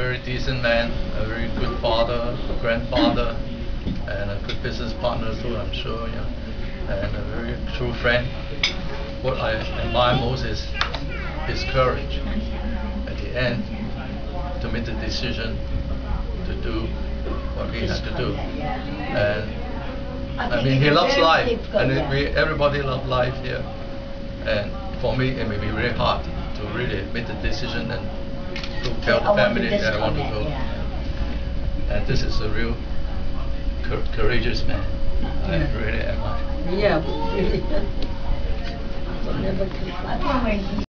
very decent man, a very good father, grandfather, and a good business partner too, I'm sure, yeah, and a very true friend. What I admire most is his courage at the end to make the decision to do what he had to do. And I mean, he loves life, and we, everybody loves life here. And for me, it may be very hard to really make the decision and to tell the family that I want to go. disconnect, yeah. And this is a real cour- courageous man. I Yeah. really admire. Yeah, really.